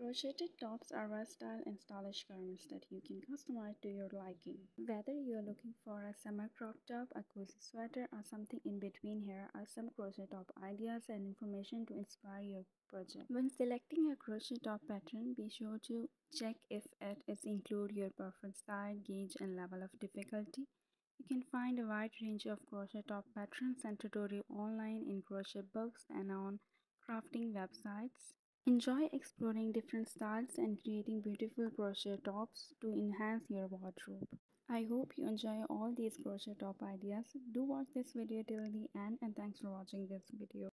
Crocheted tops are versatile and stylish garments that you can customize to your liking. Whether you're looking for a summer crop top, a cozy sweater, or something in between, here are some crochet top ideas and information to inspire your project. When selecting a crochet top pattern, be sure to check if it is include your preferred size, gauge, and level of difficulty. You can find a wide range of crochet top patterns and tutorial online in crochet books and on crafting websites. Enjoy exploring different styles and creating beautiful crochet tops to enhance your wardrobe. I hope you enjoy all these crochet top ideas. Do watch this video till the end and thanks for watching this video.